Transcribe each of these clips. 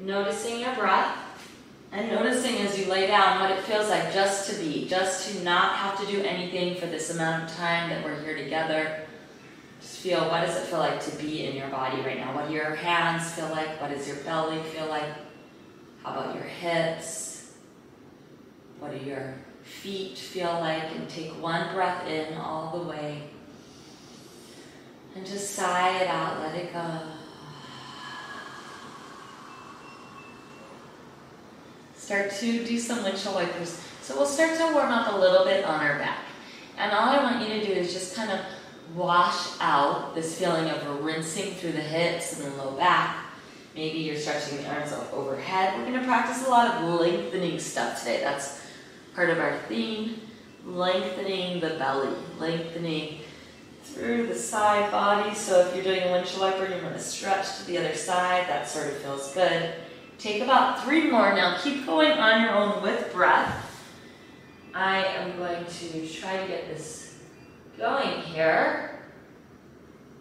Noticing your breath and noticing as you lay down what it feels like just to be, just to not have to do anything for this amount of time that we're here together. Just feel what does it feel like to be in your body right now? What do your hands feel like? What does your belly feel like? How about your hips? What do your feet feel like? And take one breath in all the way. And just sigh it out, let it go. Start to do some windshield wipers. So we'll start to warm up a little bit on our back. And all I want you to do is just kind of wash out this feeling of rinsing through the hips and the low back. Maybe you're stretching the arms up overhead. We're going to practice a lot of lengthening stuff today. That's part of our theme. Lengthening the belly, lengthening through the side body. So if you're doing a windshield wiper, you're going to stretch to the other side. That sort of feels good. Take about three more. Now keep going on your own with breath. I am going to try to get this going here.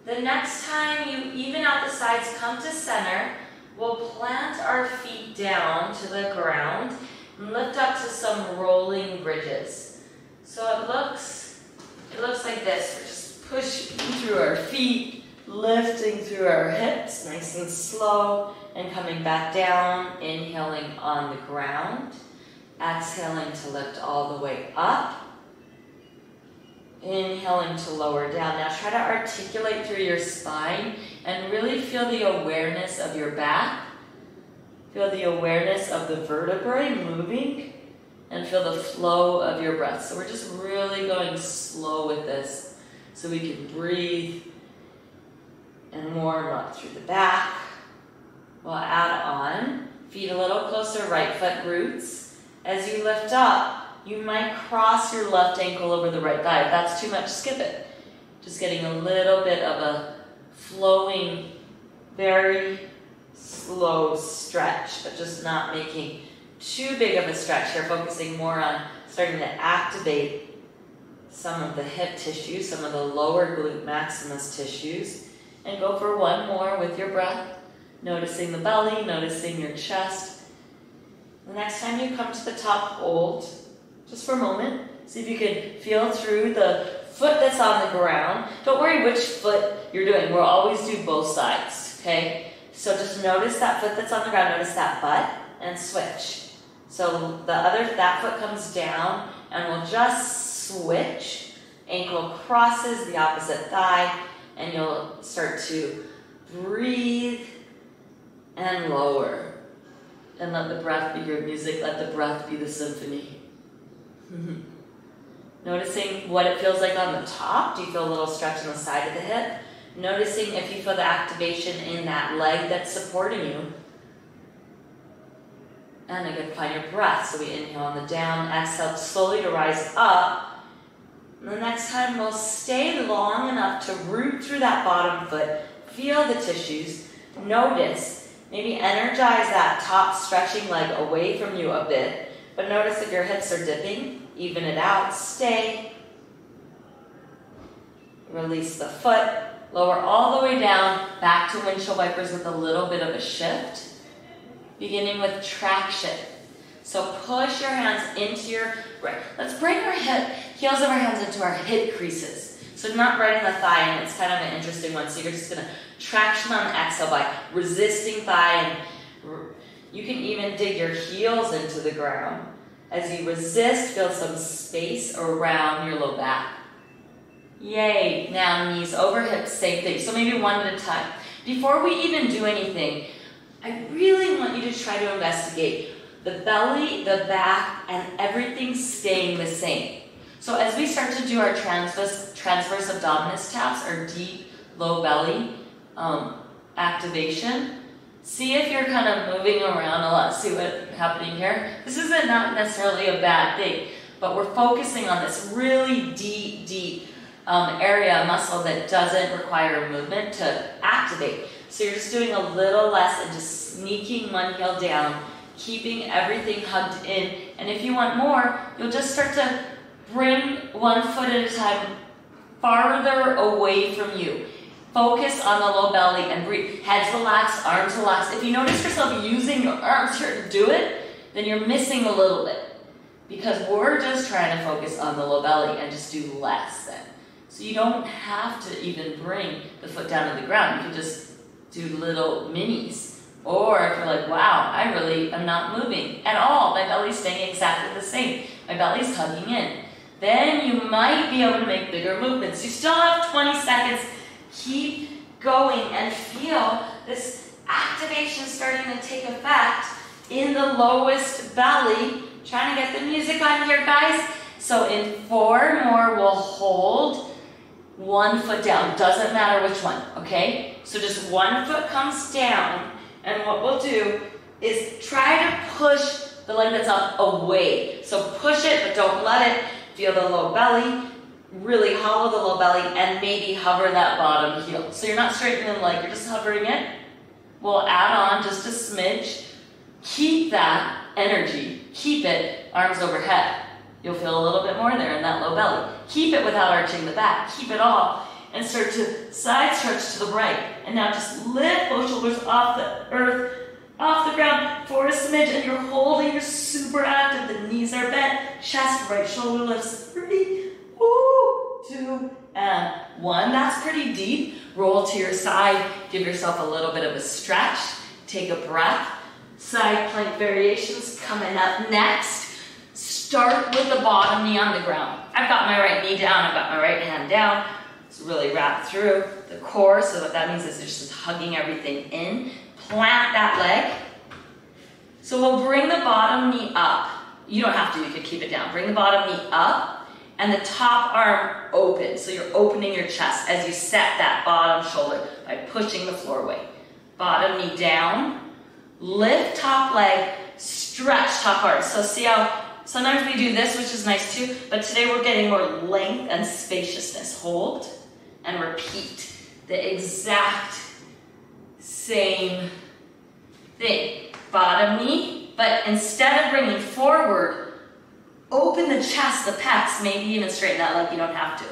The next time you even out the sides, come to center. We'll plant our feet down to the ground and lift up to some rolling bridges. So it looks, it looks like this. We're just pushing through our feet, lifting through our hips, nice and slow, and coming back down, inhaling on the ground, exhaling to lift all the way up, Inhaling to lower down. Now try to articulate through your spine and really feel the awareness of your back. Feel the awareness of the vertebrae moving and feel the flow of your breath. So we're just really going slow with this so we can breathe and warm up through the back. We'll add on, feet a little closer, right foot roots. As you lift up, you might cross your left ankle over the right thigh. If that's too much, skip it. Just getting a little bit of a flowing, very slow stretch, but just not making too big of a stretch here, focusing more on starting to activate some of the hip tissue, some of the lower glute maximus tissues. And go for one more with your breath, noticing the belly, noticing your chest. The next time you come to the top, hold just for a moment. See if you can feel through the foot that's on the ground. Don't worry which foot you're doing. We'll always do both sides, okay? So just notice that foot that's on the ground, notice that butt, and switch. So the other, that foot comes down, and we'll just switch. Ankle crosses the opposite thigh, and you'll start to breathe and lower. And let the breath be your music, let the breath be the symphony. Mm-hmm. Noticing what it feels like on the top. Do you feel a little stretch on the side of the hip? Noticing if you feel the activation in that leg that's supporting you. And again, find your breath. So we inhale on the down, exhale slowly to rise up. And the next time we'll stay long enough to root through that bottom foot, feel the tissues, notice, maybe energize that top stretching leg away from you a bit but notice if your hips are dipping, even it out, stay. Release the foot, lower all the way down, back to windshield wipers with a little bit of a shift. Beginning with traction. So push your hands into your, right. Let's bring our hip, heels of our hands into our hip creases. So not right in the thigh, and it's kind of an interesting one. So you're just gonna traction on the exhale by resisting thigh and you can even dig your heels into the ground. As you resist, feel some space around your low back. Yay. Now knees over hips, same thing. So maybe one at a time. Before we even do anything, I really want you to try to investigate the belly, the back, and everything staying the same. So as we start to do our transverse, transverse abdominis taps, our deep low belly um, activation, See if you're kind of moving around a lot, see what's happening here. This isn't not necessarily a bad thing, but we're focusing on this really deep, deep um, area muscle that doesn't require movement to activate. So you're just doing a little less and just sneaking one heel down, keeping everything hugged in. And if you want more, you'll just start to bring one foot at a time farther away from you. Focus on the low belly and breathe. Heads relaxed, arms relaxed. If you notice yourself using your arms here to do it, then you're missing a little bit. Because we're just trying to focus on the low belly and just do less then. So you don't have to even bring the foot down to the ground. You can just do little minis. Or if you're like, wow, I really am not moving at all. My belly's staying exactly the same. My belly's tugging in. Then you might be able to make bigger movements. You still have 20 seconds. Keep going and feel this activation starting to take effect in the lowest belly. Trying to get the music on here, guys. So in four more, we'll hold one foot down. Doesn't matter which one, okay? So just one foot comes down, and what we'll do is try to push the leg that's up away. So push it, but don't let it. Feel the low belly. Really hollow the low belly, and maybe hover that bottom heel. So you're not straightening the leg, you're just hovering it. We'll add on just a smidge. Keep that energy. Keep it arms overhead. You'll feel a little bit more there in that low belly. Keep it without arching the back. Keep it all. And start to side stretch to the right. And now just lift both shoulders off the earth, off the ground for a smidge. And you're holding, you're super active. The knees are bent. Chest, right shoulder lifts. Three, woo, two, and one. That's pretty deep. Roll to your side. Give yourself a little bit of a stretch. Take a breath. Side plank variations coming up next. Start with the bottom knee on the ground. I've got my right knee down, I've got my right hand down. It's really wrap through the core, so what that means is it's just hugging everything in. Plant that leg. So we'll bring the bottom knee up. You don't have to, you could keep it down. Bring the bottom knee up and the top arm open. So you're opening your chest as you set that bottom shoulder by pushing the floor away. Bottom knee down, lift top leg, stretch top arm. So see how Sometimes we do this, which is nice too, but today we're getting more length and spaciousness. Hold and repeat the exact same thing. Bottom knee, but instead of bringing forward, open the chest, the pecs, maybe even straighten that leg, you don't have to.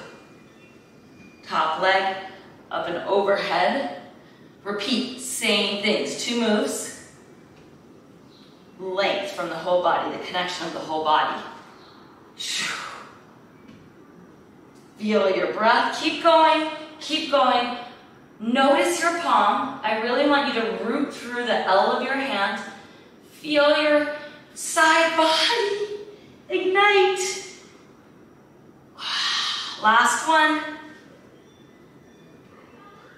Top leg, up and overhead. Repeat, same things, two moves length from the whole body, the connection of the whole body. Feel your breath. Keep going, keep going. Notice your palm. I really want you to root through the L of your hand. Feel your side body. Ignite. Last one.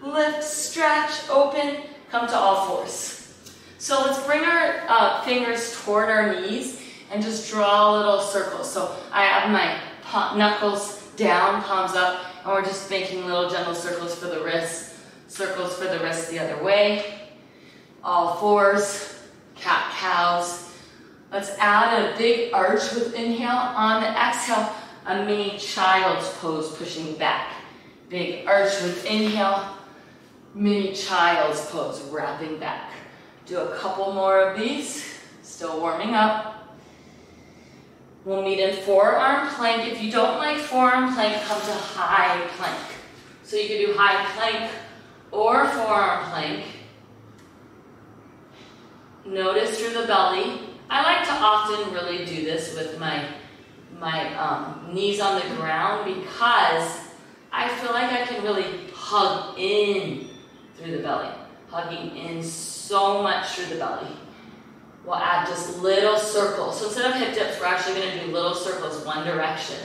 Lift, stretch, open, come to all fours. So let's bring our uh, fingers toward our knees and just draw a little circle. So I have my knuckles down, palms up, and we're just making little gentle circles for the wrists, circles for the wrists the other way. All fours, cat cows. Let's add a big arch with inhale. On the exhale, a mini child's pose pushing back. Big arch with inhale, mini child's pose wrapping back. Do a couple more of these, still warming up. We'll meet in forearm plank. If you don't like forearm plank, come to high plank. So you can do high plank or forearm plank. Notice through the belly. I like to often really do this with my, my um, knees on the ground because I feel like I can really hug in through the belly. Hugging in so much through the belly. We'll add just little circles. So instead of hip dips, we're actually going to do little circles, one direction.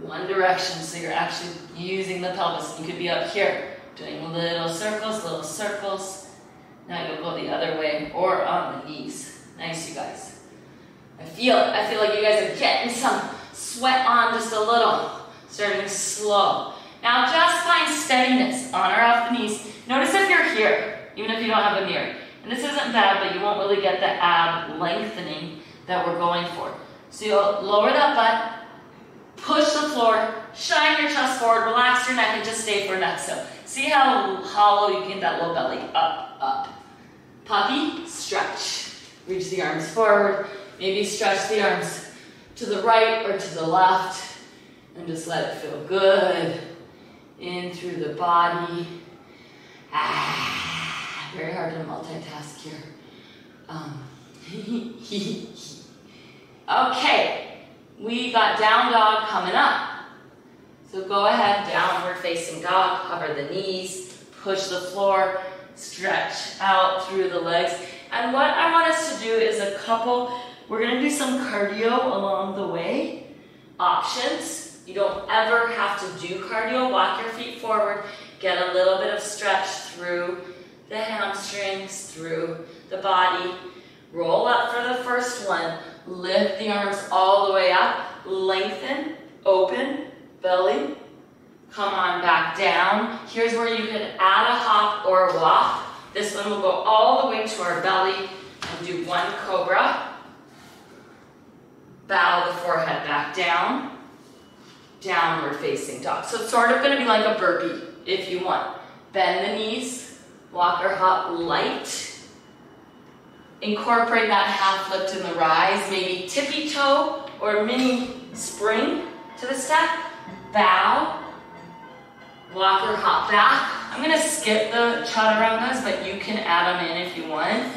One direction, so you're actually using the pelvis. You could be up here doing little circles, little circles. Now you'll go the other way or on the knees. Nice, you guys. I feel it. I feel like you guys are getting some sweat on just a little. Starting slow. Now just find steadiness on or off the knees. Notice if you're here even if you don't have a mirror. And this isn't bad, but you won't really get the ab lengthening that we're going for. So you'll lower that butt, push the floor, shine your chest forward, relax your neck, and just stay for an exhale. See how hollow you can get that low belly. Up, up. Puppy, stretch. Reach the arms forward. Maybe stretch the arms to the right or to the left. And just let it feel good in through the body. Ah, very hard to multitask here. Um, okay, we got down dog coming up. So go ahead, downward facing dog, cover the knees, push the floor, stretch out through the legs. And what I want us to do is a couple, we're gonna do some cardio along the way. Options, you don't ever have to do cardio. Walk your feet forward, get a little bit of stretch through the hamstrings, through the body. Roll up for the first one. Lift the arms all the way up. Lengthen, open, belly. Come on back down. Here's where you can add a hop or a walk. This one will go all the way to our belly and do one cobra. Bow the forehead back down. Downward facing dog. So it's sort of going to be like a burpee if you want. Bend the knees, walk or hop light. Incorporate that half lift in the rise, maybe tippy toe or mini spring to the step. Bow, walk or hop back. I'm gonna skip the chaturangas, but you can add them in if you want.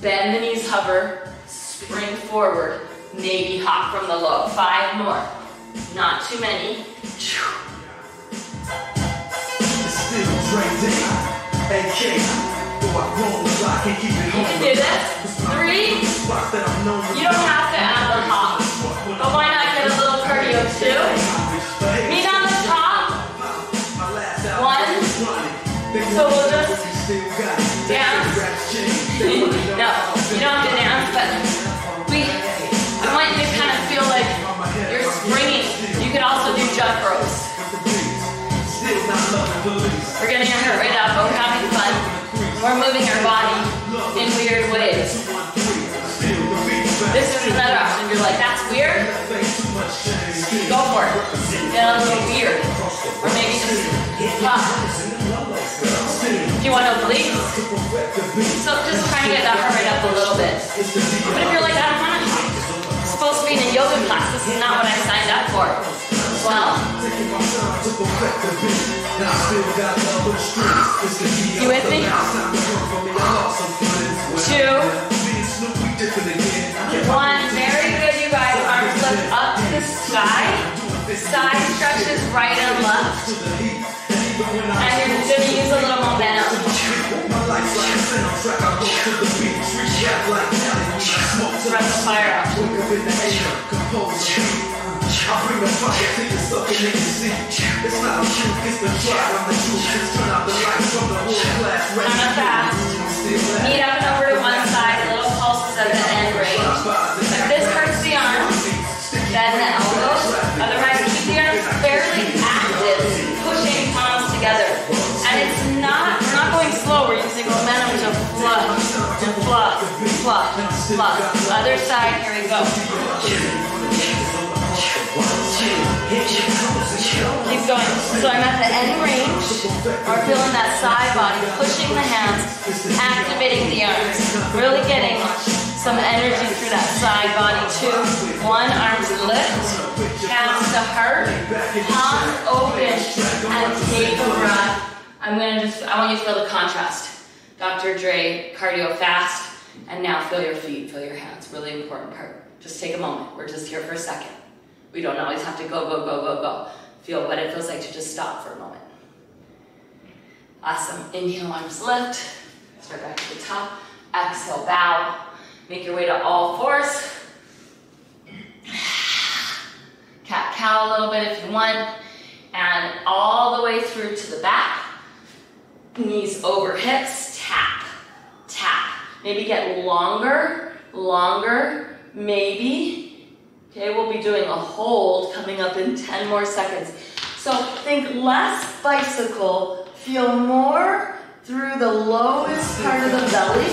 Bend the knees, hover, spring forward, maybe hop from the low. Five more, not too many. You can do this. Three. You don't have So we'll just dance. no, you don't have to dance, but we. I want you to kind of feel like you're springing. You could also do jump ropes. We're our heart rate up, but we're having fun. We're moving our body in weird ways. This is another option. You're like, that's weird? Go for it. Get a little weird. Or maybe just pop. If you want to bleed. So just trying to get that heart rate up a little bit. But if you're like, I don't want to, supposed to be in a yoga class. This is not what I signed up for. Well, you with me? Two. One. Very good, you guys. Arms lift up to the sky. Side stretches right and left. And you're to use a little momentum. Run the fire out fast. Meet up and over to one side, little pulses at the end range. This hurts the arms, bend the flush. Other side, here we go. Keep going. So I'm at the end range. We're feeling that side body, pushing the hands, activating the arms. Really getting some energy through that side body too. One, arms lift, hands to heart, palms open, and take a breath. I'm gonna just, I want you to feel the contrast. Dr. Dre, cardio fast, and now feel your feet, feel your hands. Really important part. Just take a moment. We're just here for a second. We don't always have to go, go, go, go, go. Feel what it feels like to just stop for a moment. Awesome. Inhale, arms lift. Start back to the top. Exhale, bow. Make your way to all fours. Cat cow a little bit if you want. And all the way through to the back. Knees over hips. Tap, tap. Maybe get longer, longer, maybe. Okay, we'll be doing a hold coming up in 10 more seconds. So think less bicycle, feel more through the lowest part of the belly,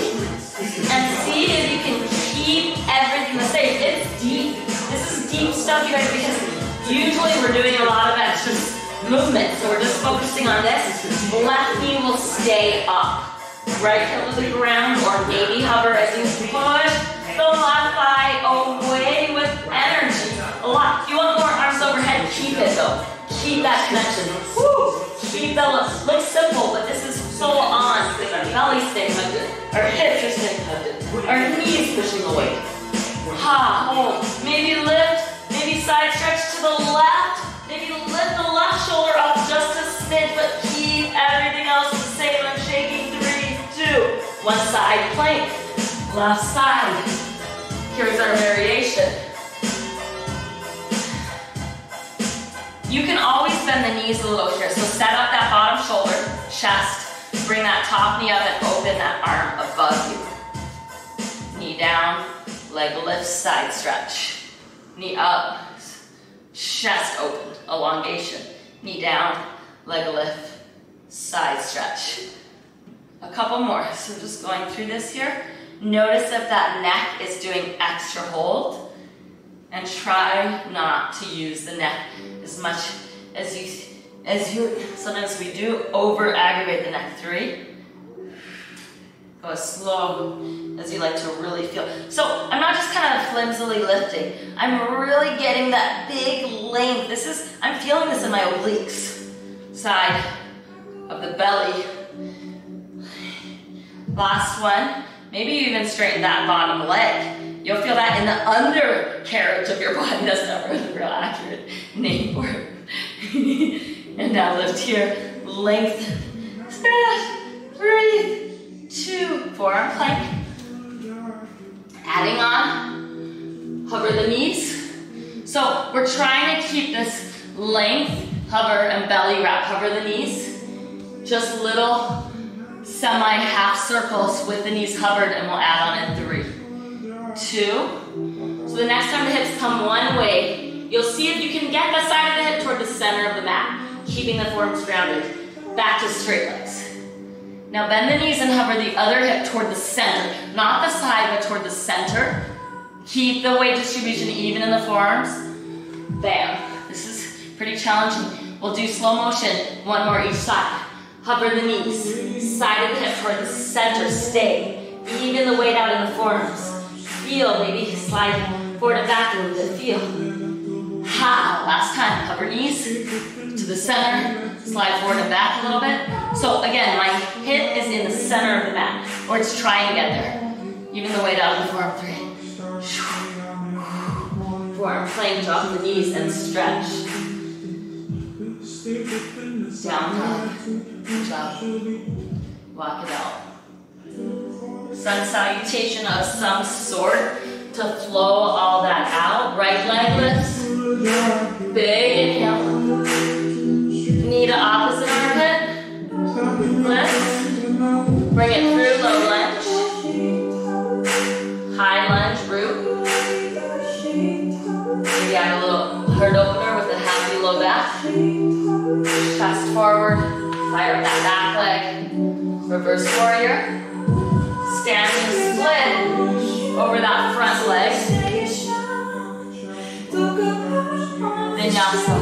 and see if you can keep everything the same. It's deep. This is deep stuff, you guys, because usually we're doing a lot of extra movement, so we're just focusing on this. Left knee will stay up. Right heel to the ground, or maybe hover as you push the left thigh away with energy. A lot. You want more arms overhead, keep it though. Keep that connection. Woo. keep the look. Looks simple, but this is so on because our belly staying our hips are staying under, our knees pushing away. Ha, hold. Maybe lift, maybe side stretch to the left. Maybe lift the left shoulder up just a smidge, but keep everything else the same. One side plank, left side. Here's our variation. You can always bend the knees a little here. So set up that bottom shoulder, chest, bring that top knee up and open that arm above you. Knee down, leg lift, side stretch. Knee up, chest open, elongation. Knee down, leg lift, side stretch. A couple more, so just going through this here. Notice if that neck is doing extra hold and try not to use the neck as much as you as you sometimes we do over aggravate the neck. Three. Go as slow as you like to really feel. So i'm not just kind of flimsily lifting. I'm really getting that big length. This is i'm feeling this in my obliques side of the belly last one maybe you even straighten that bottom leg You'll feel that in the undercarriage of your body. That's not really real accurate name for it. and now lift here. Length. Stretch. Breathe. Two. Forearm plank. Adding on. Hover the knees. So we're trying to keep this length, hover and belly wrap. Hover the knees. Just little semi half circles with the knees hovered and we'll add on in three two. So the next time the hips come one way, you'll see if you can get the side of the hip toward the center of the mat, keeping the forearms grounded. Back to straight legs. Now bend the knees and hover the other hip toward the center, not the side, but toward the center. Keep the weight distribution even in the forearms. Bam. This is pretty challenging. We'll do slow motion, one more each side. Hover the knees, side of the hip toward the center, stay. Even the weight out in the forearms. Feel, maybe slide forward and back a little bit. Feel. Ha, last time. Hover knees to the center. Slide forward and back a little bit. So again, my hip is in the center of the mat. Or it's trying to get there. Even the weight out of the forearm. Three. Forearm plank, drop the knees and stretch. Down dog. Good job. Walk it out sun salutation of some sort to flow all that out. Right leg lifts. Big inhale. Knee to opposite armpit. Lift. Bring it through low lunge. High lunge root. Maybe add a little heart opener with a happy low back. Chest forward. Fire up that back leg. Reverse warrior standing split over that front leg. Vinyasa.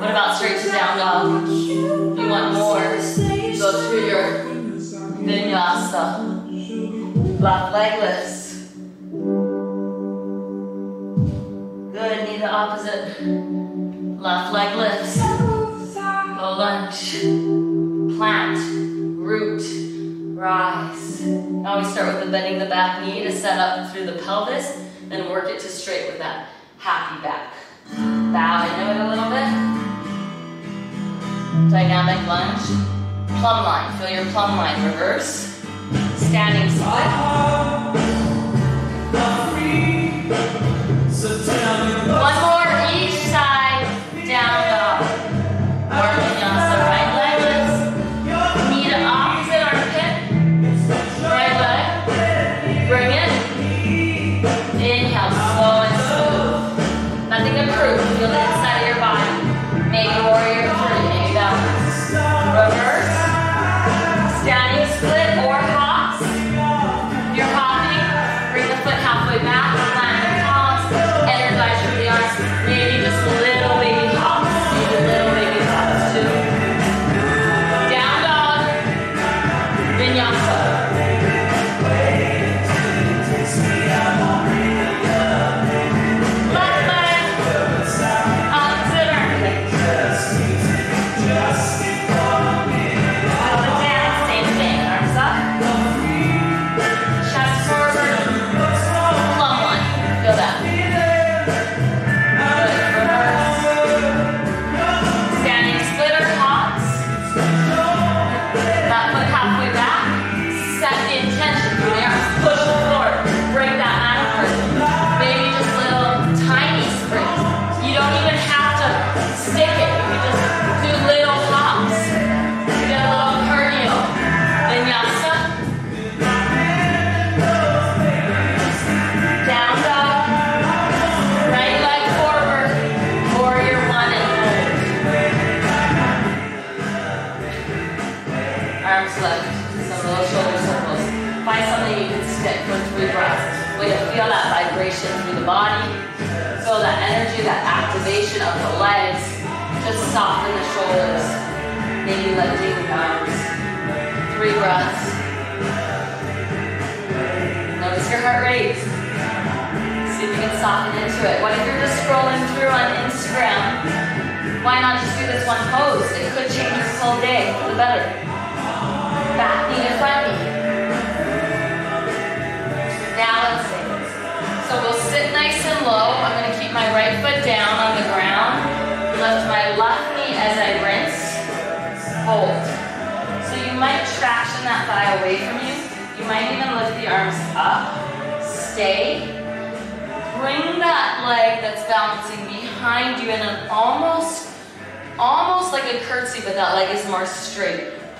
What about straight to down dog? You want more, go through your vinyasa. Left leg lifts. Good, knee the opposite. Left leg lifts. Lunge. Plant. Root rise. Now we start with the bending the back knee to set up through the pelvis, then work it to straight with that happy back. Bow into it a little bit. Dynamic lunge. Plumb line, feel your plumb line, reverse. Standing split. One more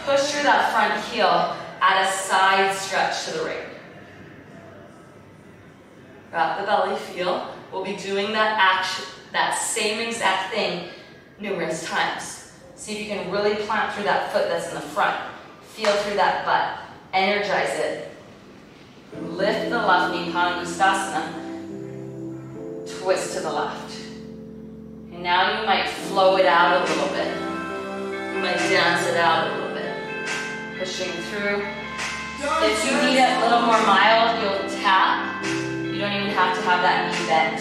Push through that front heel, add a side stretch to the ring. Wrap the belly, feel. We'll be doing that action, that same exact thing numerous times. See if you can really plant through that foot that's in the front. Feel through that butt. Energize it. Lift the left knee, Padangusthasana twist to the left. And now you might flow it out a little bit. You might dance it out. Pushing through. If you need it a little more mild, you'll tap. You don't even have to have that knee bent.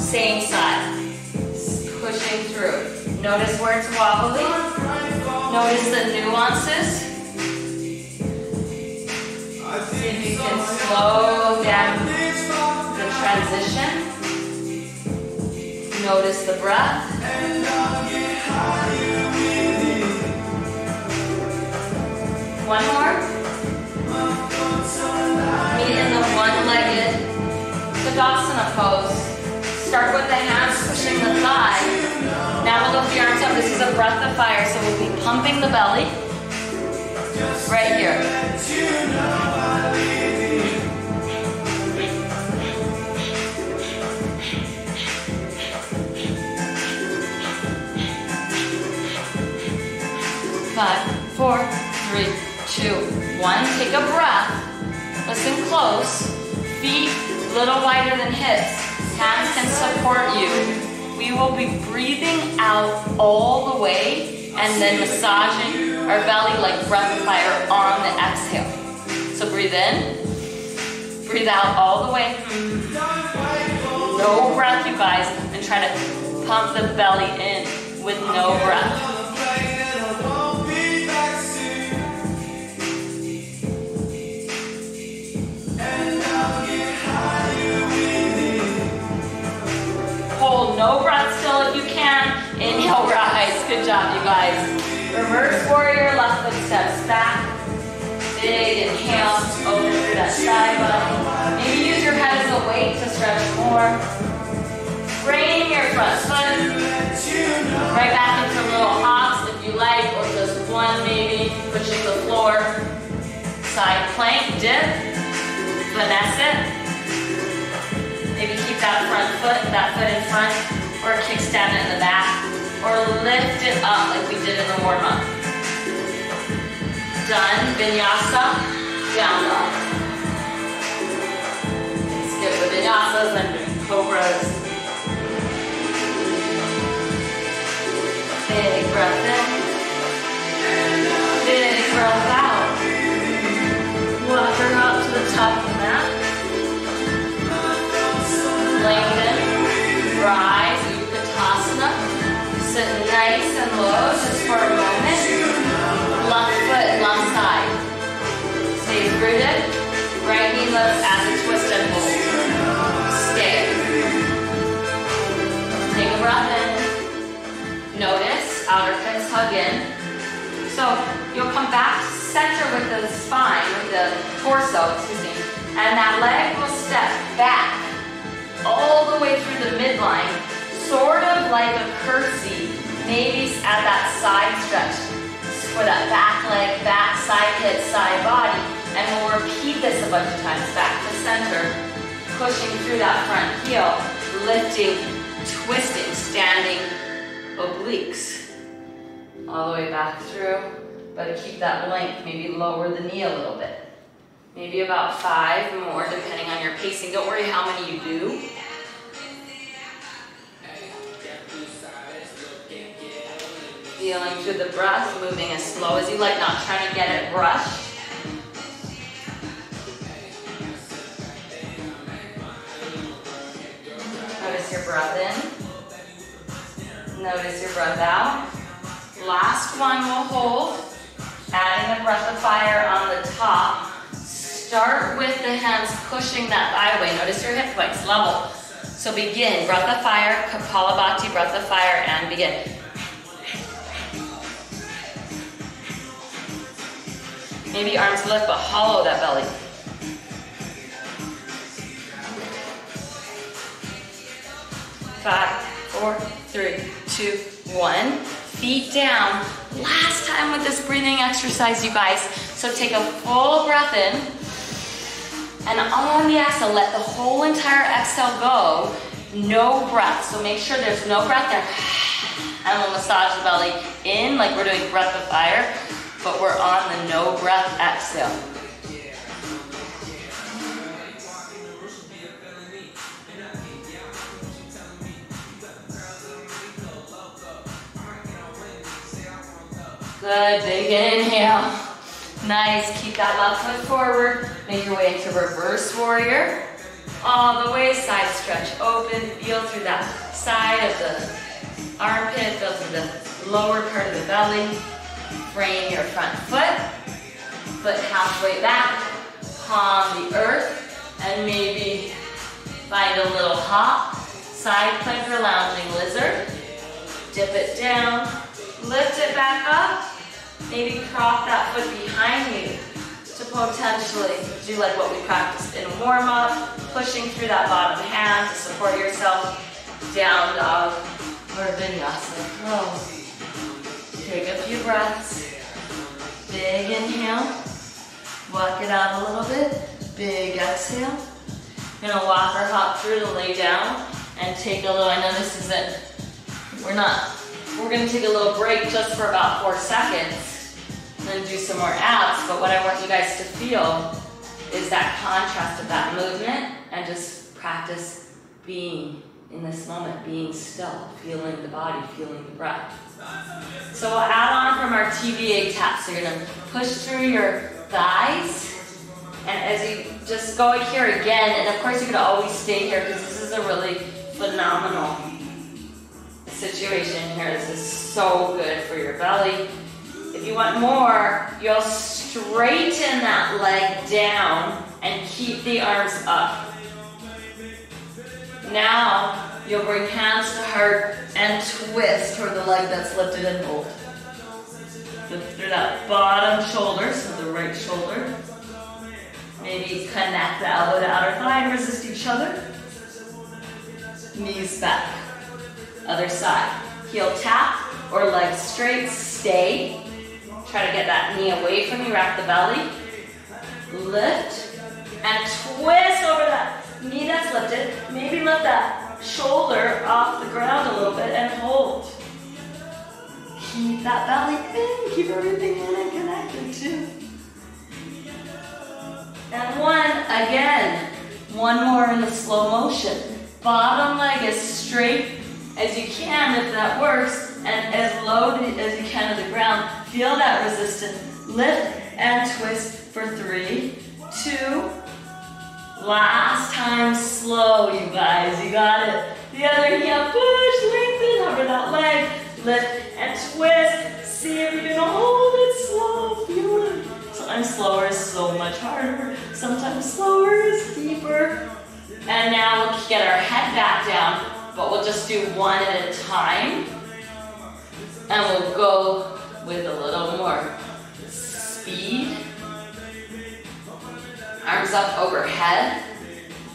Same side. Pushing through. Notice where it's wobbly. Notice the nuances. See if you can slow down the transition. Notice the breath. One more. Meet in the one-legged Tadasana pose. Start with the hands pushing the thigh. Now we'll lift the arms up. This is a breath of fire, so we'll be pumping the belly right here. Five, four, three, two, one. Take a breath. Listen close. Feet a little wider than hips. Hands can support you. We will be breathing out all the way and then massaging our belly like breath fire on the exhale. So breathe in. Breathe out all the way. No breath, you guys. And try to pump the belly in with no breath. No breath still if you can. Inhale, rise. Good job, you guys. Reverse warrior, left foot steps back. Big inhale, open through that side body. Maybe use your head as a weight to stretch more. Bring your front foot right back into little hops if you like, or just one maybe, pushing the floor. Side plank, dip, finesse it. Maybe keep that front foot, that foot in front, or kickstand it in the back, or lift it up like we did in the warm-up. Done, vinyasa, down dog. Skip the vinyasas and cobras. Big breath in. Big breath out. Walk her up to the top lengthen, rise, Utkatasana. Sit nice and low just for a moment. Left foot, left side. Stay rooted. Right knee lifts as a twist and hold. Stay. Take a breath in. Notice outer hips hug in. So you'll come back center with the spine, with the torso, excuse me, and that leg will step back all the way through the midline, sort of like a curtsy, maybe at that side stretch for that back leg, back, side hip, side body. And we'll repeat this a bunch of times, back to center, pushing through that front heel, lifting, twisting, standing obliques. All the way back through, but keep that length. Maybe lower the knee a little bit. Maybe about five more, depending on your pacing. Don't worry how many you do. Feeling through the breath, moving as slow as you like, not trying to get it rushed. Notice your breath in. Notice your breath out. Last one we'll hold. Adding a breath of fire on the top. Start with the hands pushing that thigh away. Notice your hip points level. So begin, breath of fire, Kapalabhati, breath of fire, and begin. Maybe arms lift, but hollow that belly. Five, four, three, two, one. Feet down. Last time with this breathing exercise, you guys. So take a full breath in. And on the exhale, let the whole entire exhale go. No breath. So make sure there's no breath there. And we'll massage the belly in like we're doing breath of fire, but we're on the no breath exhale. Good, big inhale. Nice, keep that left foot forward. Make your way into reverse warrior. All the way, side stretch open. Feel through that side of the armpit, feel through the lower part of the belly. Frame your front foot. Foot halfway back. Palm the earth. And maybe find a little hop. Side plank or lounging lizard. Dip it down. Lift it back up. Maybe prop that foot behind you to potentially do like what we practiced in warm up, pushing through that bottom hand to support yourself. Down dog or vinyasa. Oh. Take a few breaths. Big inhale. Walk it out a little bit. Big exhale. Gonna walk or hop through to lay down and take a little, I know this isn't, we're not, we're gonna take a little break just for about four seconds and then do some more abs. But what I want you guys to feel is that contrast of that movement and just practice being in this moment, being still, feeling the body, feeling the breath. So we'll add on from our TVA tap. So you're gonna push through your thighs. And as you just go here again, and of course you could always stay here because this is a really phenomenal situation here. This is so good for your belly. If you want more, you'll straighten that leg down and keep the arms up. Now, you'll bring hands to heart and twist toward the leg that's lifted and hold. Lift through that bottom shoulder, so the right shoulder. Maybe connect the elbow to outer thigh and resist each other. Knees back. Other side. Heel tap or leg straight, stay. Try to get that knee away from you, wrap the belly. Lift and twist over that knee that's lifted. Maybe lift that shoulder off the ground a little bit and hold. Keep that belly in, keep everything in and connected too. And one, again, one more in the slow motion. Bottom leg is straight as you can if that works, and as low as you can to the ground. Feel that resistance. Lift and twist for three, two. Last time, slow, you guys. You got it. The other up, push, lengthen, over that leg. Lift and twist. See if you can hold it slow. Sometimes slower is so much harder. Sometimes slower is deeper. And now we'll get our head back down, but we'll just do one at a time. And we'll go with a little more speed. Arms up overhead.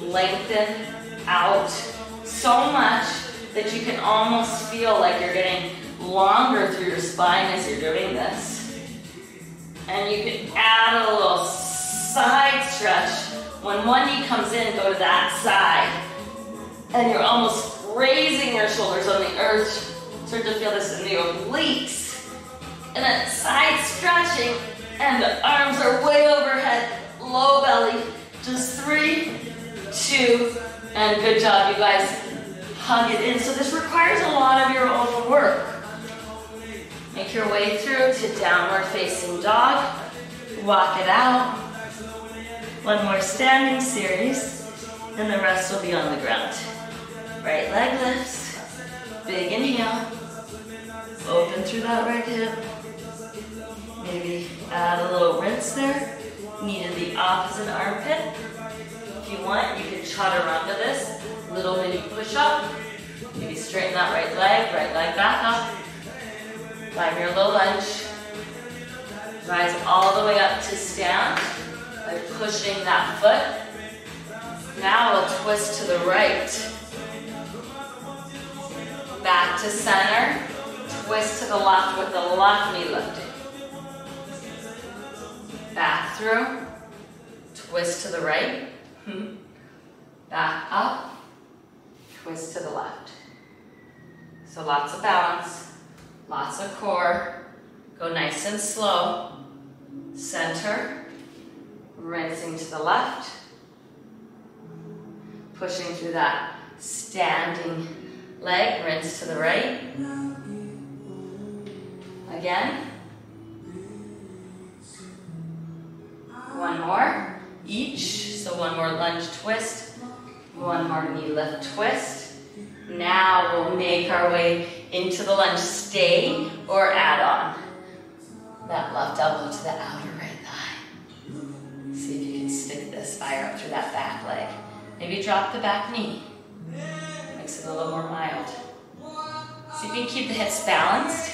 Lengthen out so much that you can almost feel like you're getting longer through your spine as you're doing this. And you can add a little side stretch. When one knee comes in, go to that side. And you're almost raising your shoulders on the earth Start to feel this in the obliques. And then side stretching, and the arms are way overhead, low belly. Just three, two, and good job, you guys. Hug it in. So this requires a lot of your own work. Make your way through to downward facing dog. Walk it out. One more standing series, and the rest will be on the ground. Right leg lifts, big inhale. Open through that right hip. Maybe add a little rinse there. Knee to the opposite armpit. If you want, you can chaturanga this. Little mini push-up. Maybe straighten that right leg, right leg back up. Find your low lunge. Rise all the way up to stand by pushing that foot. Now we'll twist to the right. Back to center. Twist to the left with the left knee lifted. Back through. Twist to the right. Hmm. Back up. Twist to the left. So lots of balance, lots of core. Go nice and slow. Center. Rinsing to the left. Pushing through that standing leg. Rinse to the right. Again. One more each. So one more lunge twist. One more knee lift twist. Now we'll make our way into the lunge. Stay or add on. That left elbow to the outer right thigh. See if you can stick this fire up through that back leg. Maybe drop the back knee. A little more mild. See if you can keep the hips balanced.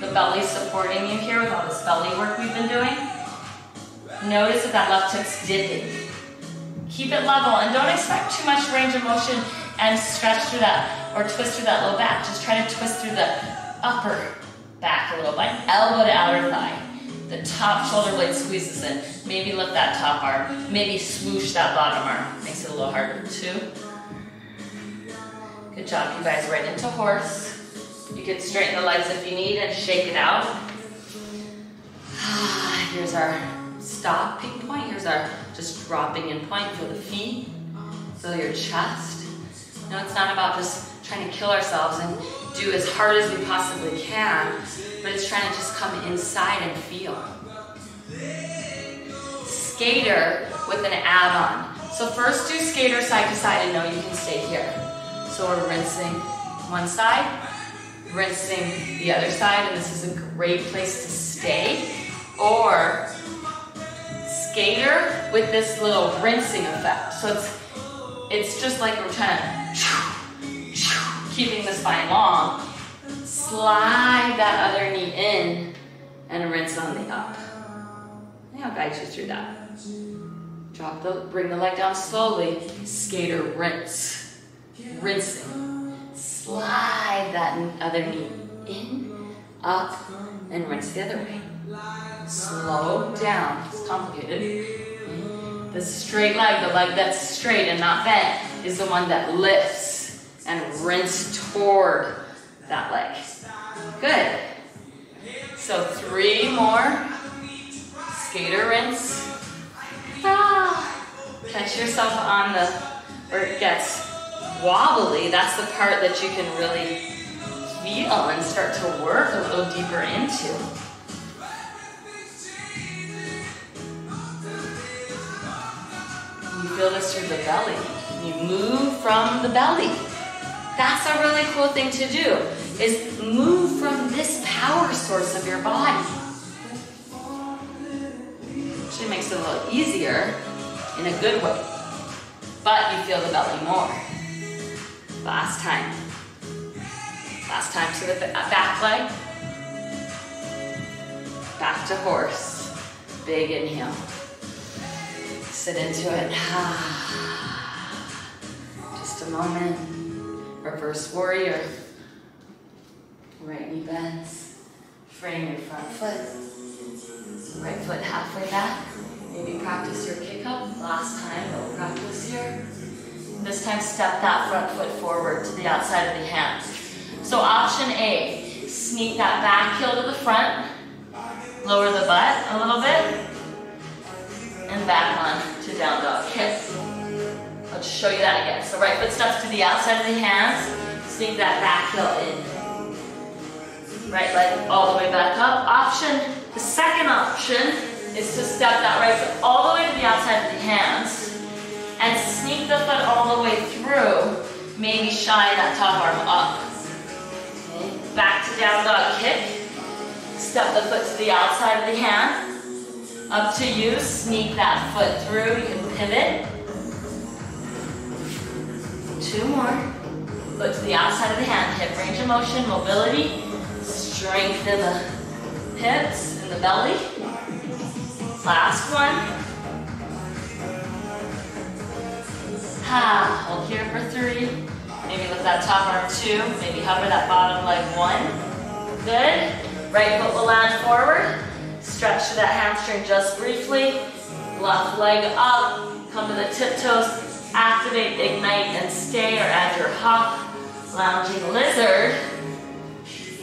The belly supporting you here with all this belly work we've been doing. Notice that that left hip's dipping. Keep it level and don't expect too much range of motion and stretch through that or twist through that low back. Just try to twist through the upper back a little bit. Elbow to outer thigh. The top shoulder blade squeezes in. Maybe lift that top arm. Maybe swoosh that bottom arm. Makes it a little harder too. Good job, you guys. Right into horse. You can straighten the legs if you need and shake it out. Ah, here's our stop stopping point. Here's our just dropping in point. Feel the feet. Feel your chest. No, it's not about just trying to kill ourselves and do as hard as we possibly can, but it's trying to just come inside and feel. Skater with an add-on. So first do skater side to side and know you can stay here. So we're rinsing one side, rinsing the other side, and this is a great place to stay. Or skater with this little rinsing effect. So it's it's just like we're trying to keeping the spine long. Slide that other knee in and rinse on the up. I'll guide you through that. Drop the, bring the leg down slowly. Skater rinse. Rinsing. Slide that other knee in, up, and rinse the other way. Slow down. It's complicated. The straight leg, the leg that's straight and not bent, is the one that lifts and rinse toward that leg. Good. So three more. Skater rinse. Ah. Catch yourself on the, where it gets wobbly. That's the part that you can really feel and start to work a little deeper into. You feel this through the belly. You move from the belly. That's a really cool thing to do, is move from this power source of your body. Actually makes it a little easier in a good way. But you feel the belly more. Last time. Last time to the uh, back leg. Back to horse. Big inhale. Sit into it. Just a moment. Reverse warrior. Right knee bends. Frame your front foot. Right foot halfway back. Maybe practice your kick up. Last time, we'll practice here. This time, step that front foot forward to the outside of the hands. So option A, sneak that back heel to the front, Lower the butt a little bit. And back on to down dog. Hip. I'll just show you that again. So right foot steps to the outside of the hands. sneak that back heel in. Right leg all the way back up. Option, the second option is to step that right foot all the way to the outside of the hands and sneak the foot all the way through. Maybe shine that top arm up. Back to down dog kick. Step the foot to the outside of the hand. Up to you, sneak that foot through. You can pivot. Two more. Foot to the outside of the hand. Hip range of motion, mobility. Strengthen the hips and the belly. Last one. Ha, hold here for three. Maybe lift that top arm two. Maybe hover that bottom leg one. Good. Right foot will land forward. Stretch to that hamstring just briefly. Left leg up. Come to the tiptoes. Activate, ignite, and stay, or add your hop. Lounging lizard.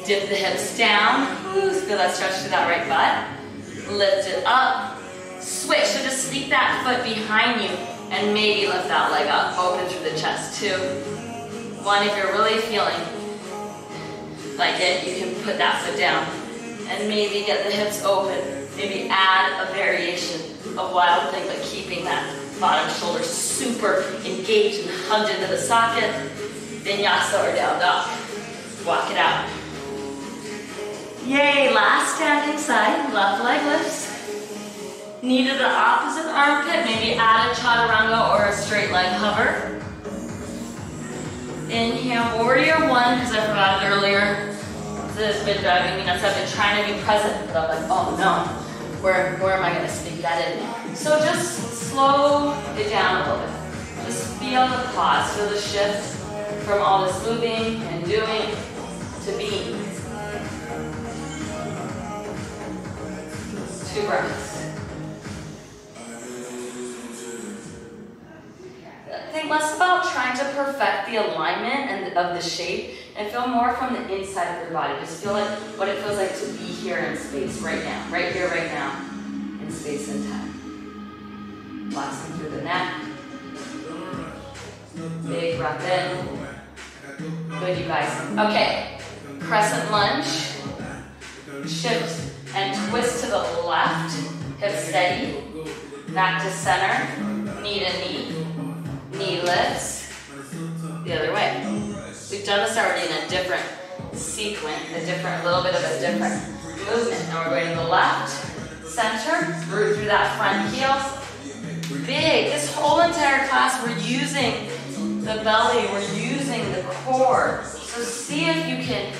Dip the hips down. Ooh, feel that stretch to that right butt. Lift it up. Switch, so just sneak that foot behind you and maybe lift that leg up, open through the chest. Two. One, if you're really feeling like it, you can put that foot down and maybe get the hips open. Maybe add a variation of wild thing, but keeping that bottom shoulder super engaged and hugged into the socket. Vinyasa or down dog. Walk it out. Yay, last standing side, left leg lifts. Knee to the opposite armpit, maybe add a chaturanga or a straight leg hover. Inhale, warrior one, because I forgot it earlier. This has been driving me nuts. I've been trying to be present, but I'm like, oh no, where, where am I going to sneak that in? So just slow it down a little bit. Just feel the pause, feel the shift from all this moving and doing to being. Two breaths. Think less about trying to perfect the alignment and of the shape and feel more from the inside of your body. Just feel like what it feels like to be here in space right now, right here, right now, in space and time. Relaxing through the neck. Big breath in. Good, you guys. Okay, crescent lunge. Shift and twist to the left. Hip steady. Back to center. Knee to knee knee lifts the other way. We've done this already in a different sequence, a different, little bit of a different movement. Now we're going to the left, center, root through that front heel. Big, this whole entire class we're using the belly, we're using the core. So see if you can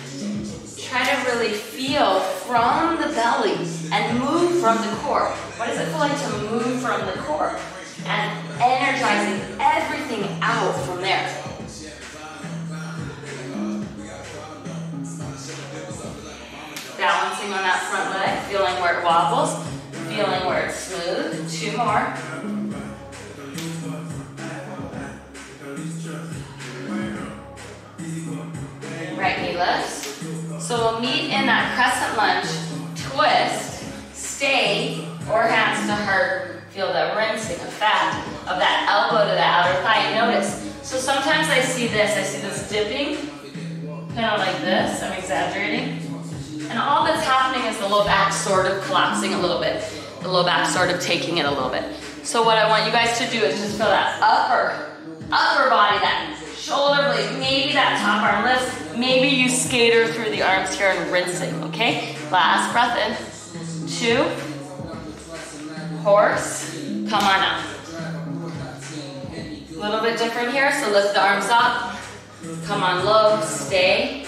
try to really feel from the belly and move from the core. What does it feel like to move from the core? And energizing everything out from there. Balancing on that front leg, feeling where it wobbles, feeling where it's smooth. Two more. Right knee lifts. So we'll meet in that crescent lunge, twist, stay, or hands to heart Feel the rinsing effect of that elbow to the outer thigh. Notice, so sometimes I see this, I see this dipping, kind of like this, I'm exaggerating. And all that's happening is the low back sort of collapsing a little bit. The low back sort of taking it a little bit. So what I want you guys to do is just feel that upper, upper body, that shoulder blade, maybe that top arm lifts, maybe you skater through the arms here and rinsing, okay? Last breath in, two, horse. Come on up. A little bit different here, so lift the arms up. Come on low, stay.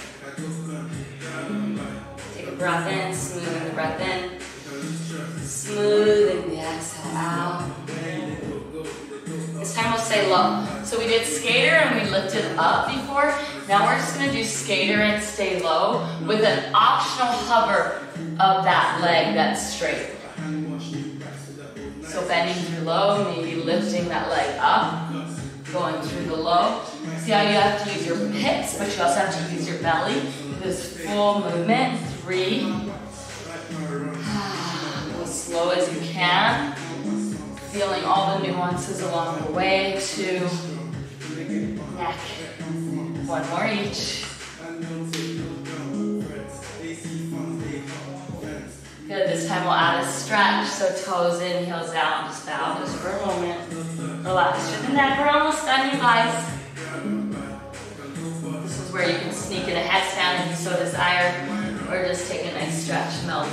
Take a breath in, smoothing the breath in. Smoothing the exhale out. This time we'll stay low. So we did skater and we lifted up before. Now we're just gonna do skater and stay low with an optional hover of that leg that's straight. So bending through low, maybe lifting that leg up, going through the low. See how you have to use your hips, but you also have to use your belly. This full movement. Three. slow as you can. Feeling all the nuances along the way to neck. One more each. Good, this time we'll add a stretch. So toes in, heels out, just bow just for a moment. Relax through the neck, we're almost done you guys. This is where you can sneak in a headstand if you so desire, or just take a nice stretch, melt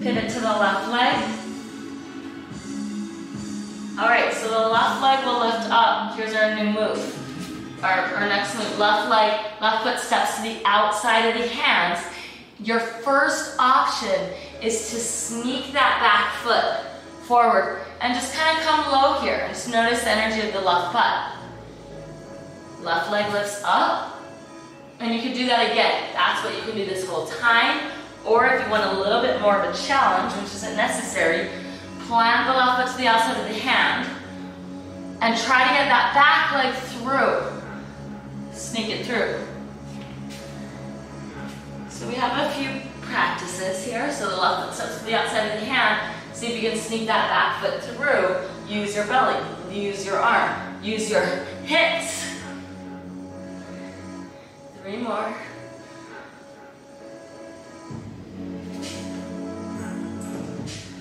Pivot to the left leg. All right, so the left leg will lift up. Here's our new move. Our, our next move, left leg, left foot steps to the outside of the hands. Your first option is to sneak that back foot forward and just kind of come low here. Just notice the energy of the left foot. Left leg lifts up, and you can do that again. That's what you can do this whole time. Or if you want a little bit more of a challenge, which isn't necessary, plant the left foot to the outside of the hand and try to get that back leg through. Sneak it through. So we have a few practices here. So the left foot steps to the outside of the hand. See if you can sneak that back foot through. Use your belly, use your arm, use your hips. Three more.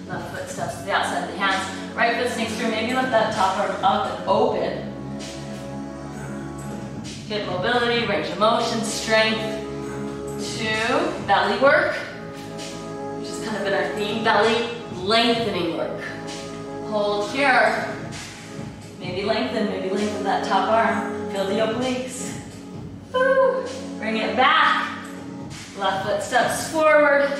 Left foot steps to the outside of the hands. Right foot sneaks through. Maybe lift that top arm up and open. Hip mobility, range of motion, strength. Two, belly work, which is kind of been our theme. Belly lengthening work. Hold here. Maybe lengthen, maybe lengthen that top arm. Feel the obliques. Woo. Bring it back. Left foot steps forward.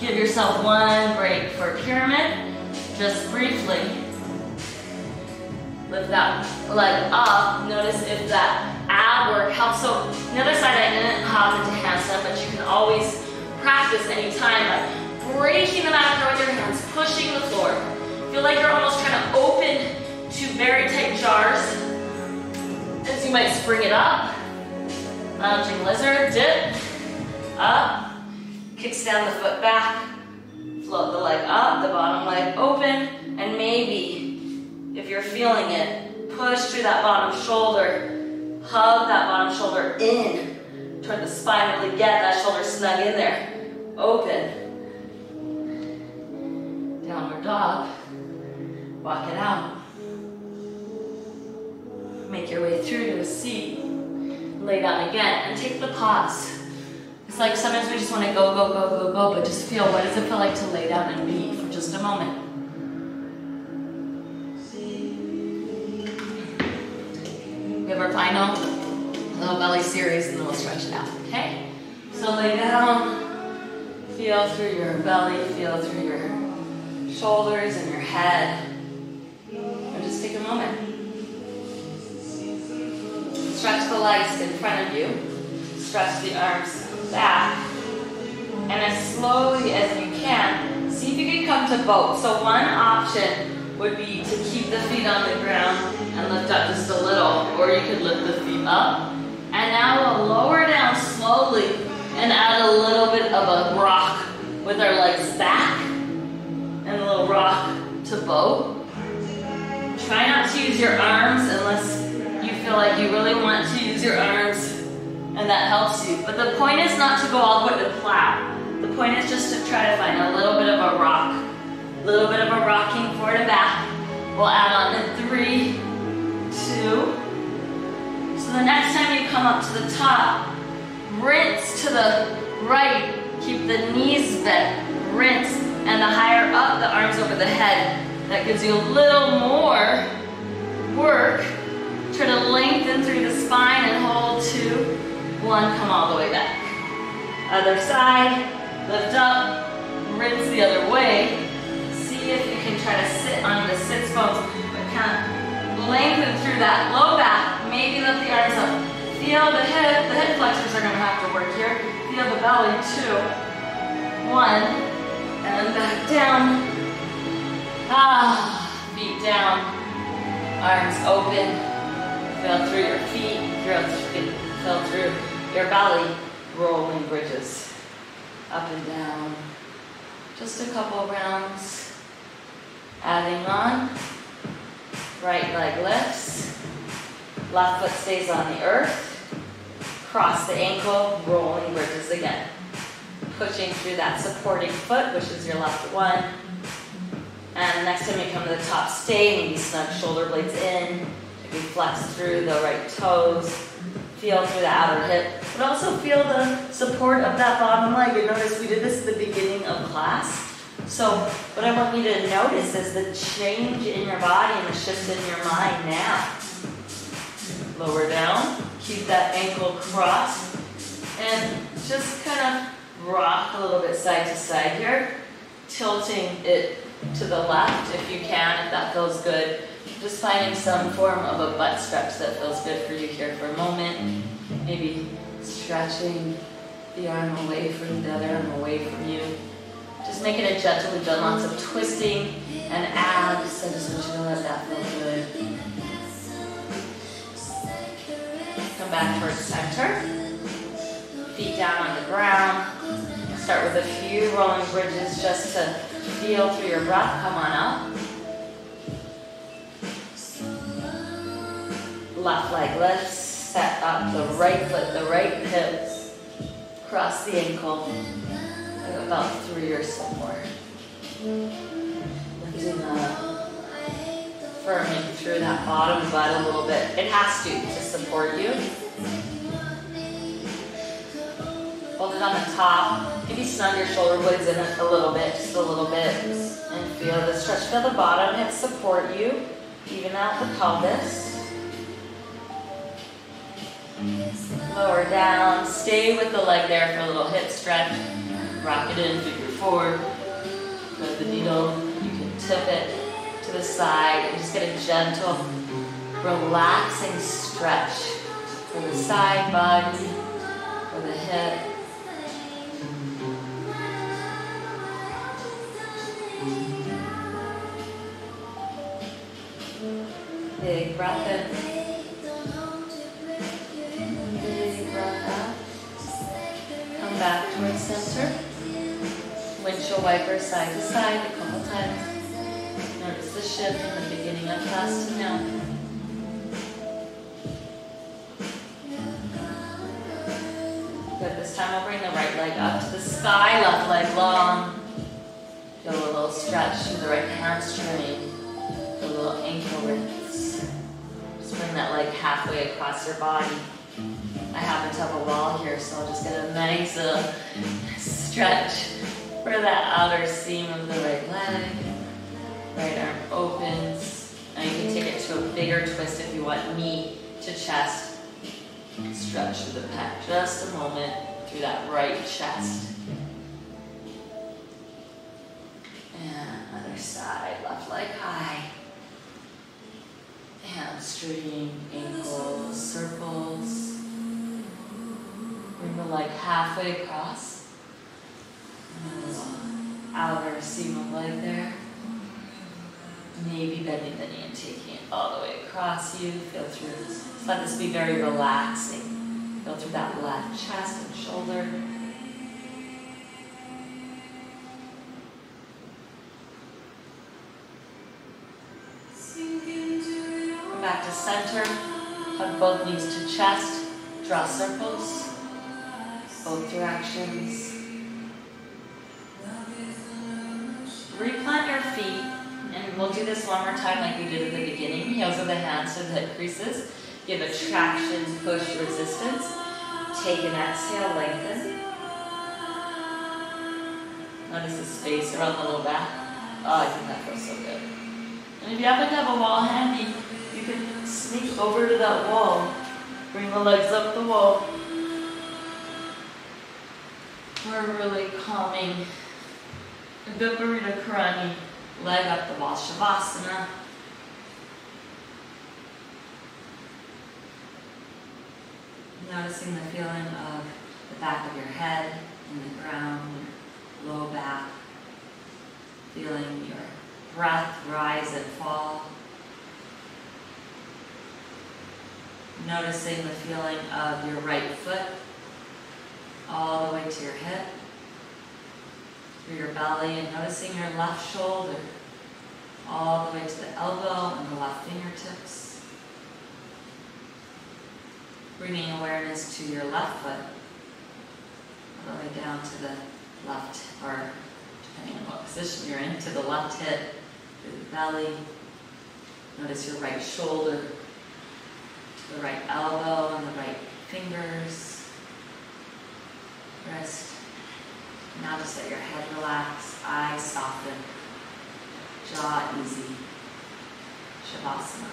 Give yourself one break for pyramid, just briefly. Lift that leg up. Ah, notice if that ab work helps. So the other side I didn't have into handstand, but you can always practice anytime by breaking the mat with your hands, pushing the floor. Feel like you're almost trying to open two very tight jars as you might spring it up. Lounging lizard, dip, up, Kickstand the foot back, float the leg up, the bottom leg open, feeling it, push through that bottom shoulder, hug that bottom shoulder in toward the spine, really get that shoulder snug in there, open. Downward dog, walk it out. Make your way through to a seat, lay down again, and take the pause. It's like sometimes we just want to go, go, go, go, go, but just feel what does it feel like to lay down and be for just a moment. Final little belly series and then we'll stretch it out, okay? So lay down, feel through your belly, feel through your shoulders and your head. And just take a moment. Stretch the legs in front of you. Stretch the arms back. And as slowly as you can, see if you can come to both. So one option would be to keep the feet on the ground and lift up just a little, or you could lift the feet up. And now we'll lower down slowly and add a little bit of a rock with our legs back and a little rock to boat. Try not to use your arms unless you feel like you really want to use your arms and that helps you. But the point is not to go all the way to plow. The point is just to try to find a little bit of a rock. Little bit of a rocking forward and back. We'll add on in three, two. So the next time you come up to the top, rinse to the right. Keep the knees bent. Rinse. And the higher up, the arms over the head. That gives you a little more work. Try to lengthen through the spine and hold two, one, come all the way back. Other side, lift up, rinse the other way. See if you can try to sit on the sits bones, but kind of lengthen through that low back. Maybe lift the arms up. Feel the hip, the hip flexors are gonna have to work here. Feel the belly, two, one, and then back down. Ah, feet down, arms open. Feel through your feet, feel through your belly, rolling bridges up and down. Just a couple rounds. Adding on. Right leg lifts. Left foot stays on the earth. Cross the ankle, rolling bridges again. Pushing through that supporting foot, which is your left one. And next time you come to the top, stay, maybe snug shoulder blades in. Maybe flex through the right toes. Feel through the outer hip. But also feel the support of that bottom leg. You notice we did this at the beginning of class. So what I want you to notice is the change in your body and the shift in your mind now. Lower down, keep that ankle crossed, and just kind of rock a little bit side to side here, tilting it to the left if you can, if that feels good. Just finding some form of a butt stretch that feels good for you here for a moment. Maybe stretching the arm away from the other arm away from you. Just making it gentle. We've done lots of twisting and abs. I just want you to let that feel good. Come back towards center. Feet down on the ground. Start with a few rolling bridges just to feel through your breath. Come on up. Left leg lifts. Set up the right foot, the right hip. Cross the ankle. About three or so more. Lifting up. Firming through that bottom butt a little bit. It has to to support you. Hold it on the top. Maybe snug your shoulder blades in a little bit, just a little bit. And feel the stretch. Feel the bottom hip support you. Even out the pelvis. Lower down. Stay with the leg there for a little hip stretch. Rock it in, figure four. Put the needle. You can tip it to the side and just get a gentle, relaxing stretch for the side body, for the hip. Big breath in. Back towards center. Windshield wiper side to side a couple times. Notice the shift from the beginning of class to now. Good. This time I'll bring the right leg up to the sky, left leg long. Feel a little stretch through the right hamstring. A little ankle lifts. Just bring that leg halfway across your body. I happen to have a wall here, so I'll just get a nice little stretch for that outer seam of the right leg. Right arm opens. And you can take it to a bigger twist if you want knee to chest. Stretch through the pec. Just a moment through that right chest. And other side, left leg high. Hamstring, ankles, circles. Bring the leg halfway across. Outer seam of leg there. Maybe bending the knee and taking it all the way across you. Feel through. Let this be very relaxing. Feel through that left chest and shoulder. Come back to center. Hug both knees to chest. Draw circles. Both directions. Replant your feet, and we'll do this one more time like we did at the beginning. Heels of the hands to the hip creases. Give a traction, push, resistance. Take an exhale, lengthen. Notice the space around the low back. Oh, I think that feels so good. And if you happen to have a wall handy, can sneak over to that wall. Bring the legs up the wall. We're really calming. Viparita Karani, leg up the wall, Shavasana. Noticing the feeling of the back of your head in the ground, low back. Feeling your breath rise and fall. Noticing the feeling of your right foot all the way to your hip, through your belly, and noticing your left shoulder all the way to the elbow and the left fingertips. Bringing awareness to your left foot, all the way down to the left, or depending on what position you're in, to the left hip, through the belly. Notice your right shoulder, the right elbow and the right fingers, wrist. Now just let your head relax, eyes soften, jaw easy. Shavasana.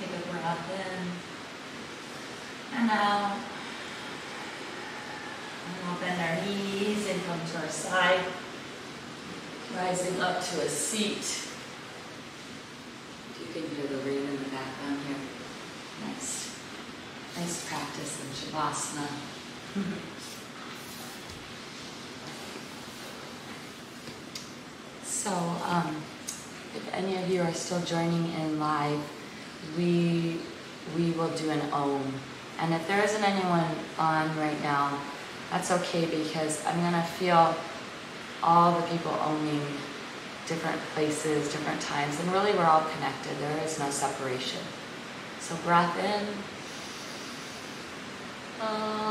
Take a breath in and out. And we'll bend our knees and come to our side, rising up to a seat. You can hear the rain in the background here. Nice, nice practice in Shavasana. So, um, if any of you are still joining in live, we we will do an om. And if there isn't anyone on right now, that's okay because I'm gonna feel all the people owning different places, different times, and really we're all connected. There is no separation. So breath in. Namaste.